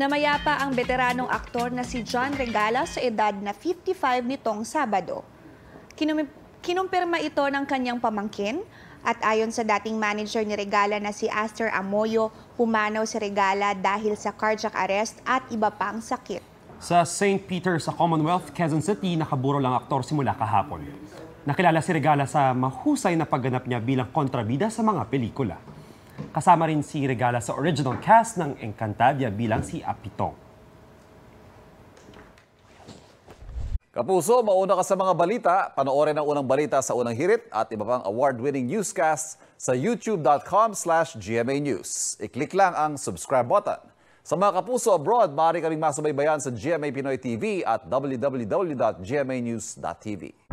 Namayapa ang veteranong aktor na si John Regala sa edad na 55 nitong Sabado. Kinum- kinumpirma ito ng kanyang pamangkin at ayon sa dating manager ni Regala na si Aster Amoyo, pumanaw si Regala dahil sa cardiac arrest at iba pang sakit. Sa St. Peter sa Commonwealth, Quezon City, nakaburo lang aktor simula kahapon. Nakilala si Regala sa mahusay na pagganap niya bilang kontrabida sa mga pelikula. Kasama rin si Regala sa original cast ng Encantadia bilang si Apitong. Kapuso, mauna ka sa mga balita. Panoorin ang unang balita sa unang hirit at iba pang award-winning newscasts sa youtube.com slash GMA News. I-click lang ang subscribe button. Sa mga kapuso abroad, maaari kaming masubaybayan sa GMA Pinoy TV at www.gmanews.tv.